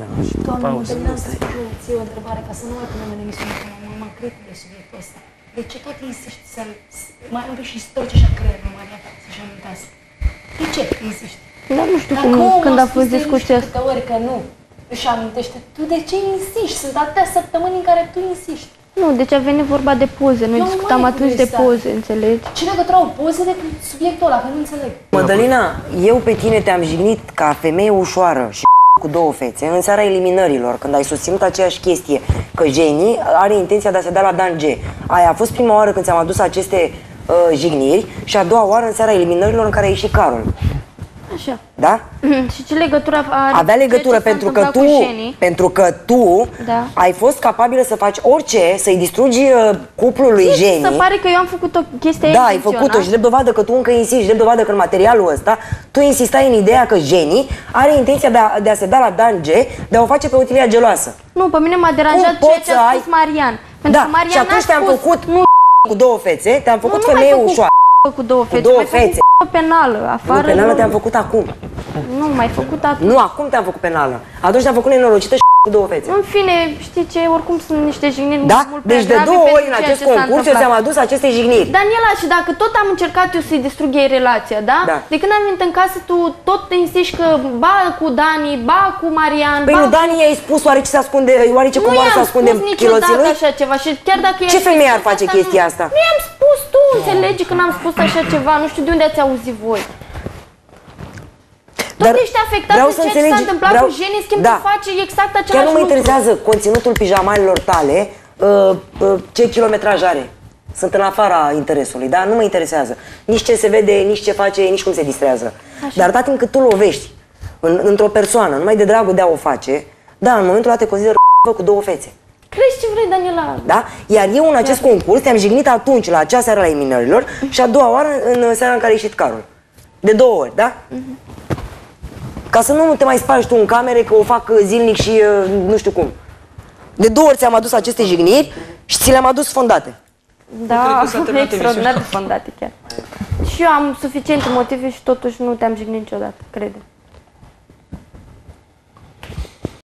Da, și după Doamne, pauză. Mădălina, să spun eu ție o întrebare, ca să nu mai punem în emisiune, că m-am m-am cred de subiectul ăsta. De ce tot insisti să mai am și storci așa creierul, Maria, să-și amintească? De ce insisti? Dar nu știu Dacă cum, omul când a spus fost de nu știu discuția asta. câte ori că nu își amintește, tu de ce insisti? Sunt atâtea săptămâni în care tu insisti. Nu, deci a venit vorba de poze. Noi Eu nu discutam mai atunci de interesat. poze, înțelegi? Ce legătură au pozele cu subiectul ăla, că nu înțeleg. Mădălina, eu pe tine te-am jignit ca femeie ușoară și cu două fețe în seara eliminărilor, când ai susținut aceeași chestie, că Jenny are intenția de a se da la Dan G. Aia a fost prima oară când ți-am adus aceste uh, jigniri și a doua oară în seara eliminărilor în care a ieșit Carol. Așa. Da? și ce legătură are Avea legătură ceea ce s-a pentru că, întâmplat tu, cu Jenny? pentru că tu Da. ai fost capabilă să faci orice, să-i distrugi uh, cuplul lui Ție Jenny. Se pare că eu am făcut o chestie Da, ai intenționat? făcut-o și drept dovadă că tu încă insisti, drept dovadă că în materialul ăsta tu insistai în ideea că Jenny are intenția de a, de a se da la Dan G, de a o face pe Otilia geloasă. Nu, pe mine m-a deranjat Cum ceea poți ce a să spus ai- Marian. Pentru Da, că Marian și atunci n-a te-am spus, făcut nu, cu două fețe, te-am făcut nu, nu mai femeie făcut ușoară. cu două fete. două mai făcut fețe. Penală, Nu, afară. penală nu. te-am făcut acum. Nu, mai făcut atunci. Nu, acum te-am făcut penală. Atunci te-am făcut nenorocită și cu două fețe. În fine, știi ce, oricum sunt niște jigniri Da? mult prea Deci de grave două pentru ori în ceea acest ce s-a concurs eu întâmplat. ți-am adus aceste jigniri. Daniela, și dacă tot am încercat eu să-i distrug ei relația, da? Da. De când am venit în casă, tu tot te insisti că ba cu Dani, ba cu Marian, Păi ba nu, Dani i-ai spus oare ce se ascunde, oare ce Nu cumva i-am se ascunde spus în niciodată chiloții lui? așa ceva și chiar dacă i-ai Ce spus femeie ar asta, face nu- chestia asta? Nu i-am spus tu, înțelegi că n-am spus așa ceva, nu știu de unde ați auzit voi. Tot Dar ești afectat vreau de să ceea ce înțelegi- s-a întâmplat vreau- cu Jenny, în schimb da. tu faci exact același Chiar nu mă lucru. interesează conținutul pijamalelor tale, uh, uh, ce kilometraj are. Sunt în afara interesului, da? Nu mă interesează. Nici ce se vede, nici ce face, nici cum se distrează. Dar atât timp cât tu lovești în, într-o persoană, numai de dragul de a o face, da, în momentul ăla te consider cu două fețe. Crezi ce vrei, Daniela? Da? Iar eu în acest concurs te-am jignit atunci, la acea seară la eliminărilor și a doua oară în seara în care a ieșit Carol. De două ori, da? Ca să nu te mai spargi tu în camere că o fac uh, zilnic și uh, nu știu cum. De două ori ți-am adus aceste jigniri și ți le-am adus fondate. Da, că s-a terminat extraordinar de fondate chiar. Și eu am suficiente motive și totuși nu te-am jignit niciodată, crede.